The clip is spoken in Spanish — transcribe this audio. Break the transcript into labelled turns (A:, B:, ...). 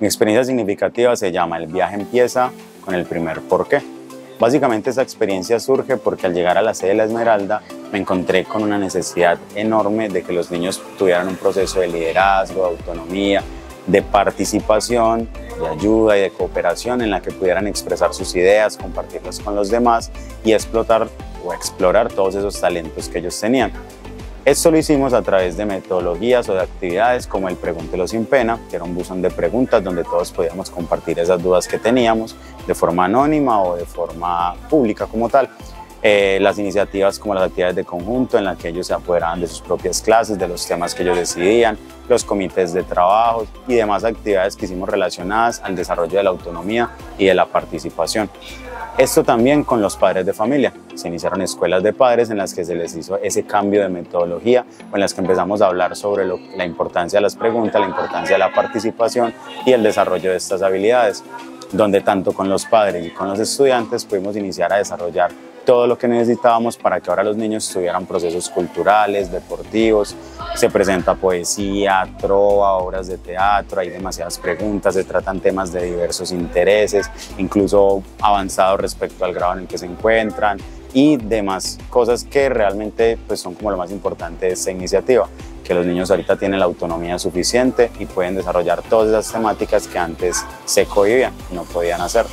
A: Mi experiencia significativa se llama El viaje empieza con el primer por qué. Básicamente esa experiencia surge porque al llegar a la sede de la Esmeralda me encontré con una necesidad enorme de que los niños tuvieran un proceso de liderazgo, de autonomía, de participación, de ayuda y de cooperación en la que pudieran expresar sus ideas, compartirlas con los demás y explotar o explorar todos esos talentos que ellos tenían. Esto lo hicimos a través de metodologías o de actividades como el Pregúntelo sin pena, que era un buzón de preguntas donde todos podíamos compartir esas dudas que teníamos de forma anónima o de forma pública como tal. Eh, las iniciativas como las actividades de conjunto en las que ellos se apoderaban de sus propias clases, de los temas que ellos decidían, los comités de trabajo y demás actividades que hicimos relacionadas al desarrollo de la autonomía y de la participación. Esto también con los padres de familia. Se iniciaron escuelas de padres en las que se les hizo ese cambio de metodología en las que empezamos a hablar sobre la importancia de las preguntas, la importancia de la participación y el desarrollo de estas habilidades, donde tanto con los padres y con los estudiantes pudimos iniciar a desarrollar todo lo que necesitábamos para que ahora los niños tuvieran procesos culturales, deportivos, se presenta poesía, trova, obras de teatro, hay demasiadas preguntas, se tratan temas de diversos intereses, incluso avanzados respecto al grado en el que se encuentran y demás cosas que realmente pues, son como lo más importante de esta iniciativa, que los niños ahorita tienen la autonomía suficiente y pueden desarrollar todas esas temáticas que antes se cohibían, no podían hacer.